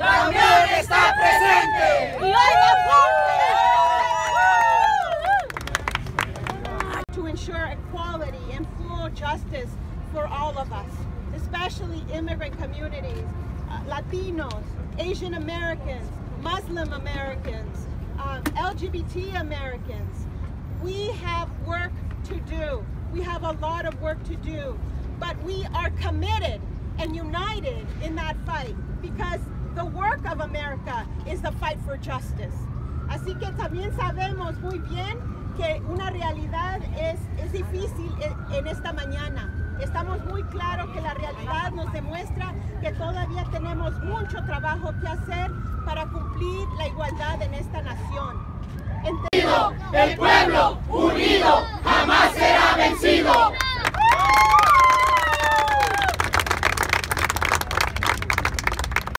¡La unión está presente! Y oiga to ensure equality and full justice for all of us, especially immigrant communities, uh, Latinos, Asian Americans, Muslim Americans, um, LGBT Americans. We have work to do. We have a lot of work to do, but we are committed and united in that fight because the work of America is the fight for justice. Así que también sabemos muy bien que una realidad es, es difícil en, en esta mañana. Estamos muy claros que la realidad nos demuestra que todavía tenemos mucho trabajo que hacer para cumplir la igualdad en esta nación. Ente- El pueblo